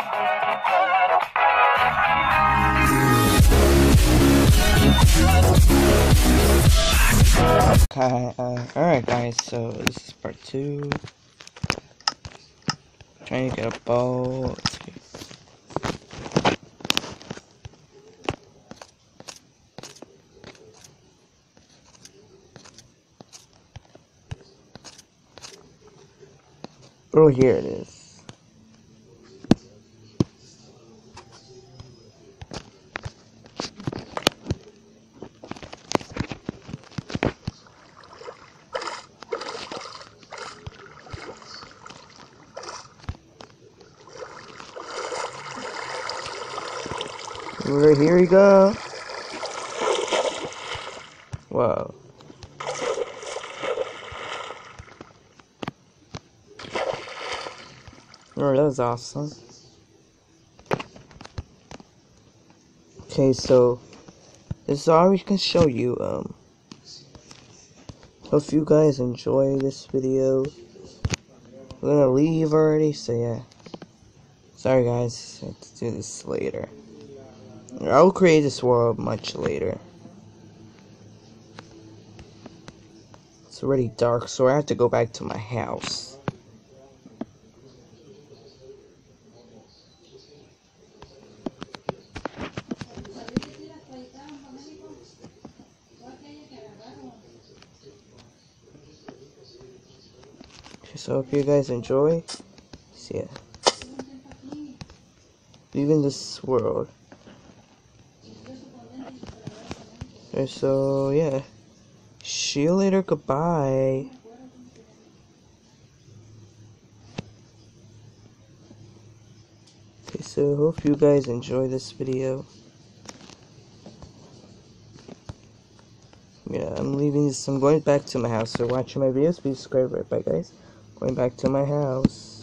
Okay, uh, alright guys, so this is part two. Trying to get a bow. Oh, here it is. Here we go. Whoa. Oh, that was awesome. Okay, so this is all we can show you. Um, hope you guys enjoy this video. We're gonna leave already, so yeah. Sorry guys, let's do this later. I'll create this world much later. It's already dark, so I have to go back to my house. So hope you guys enjoy. See ya. Leaving this world. Okay, so yeah. See you later, goodbye. Okay, so hope you guys enjoy this video. Yeah, I'm leaving this. I'm going back to my house. So watching my videos, please subscribe right bye guys. Going back to my house.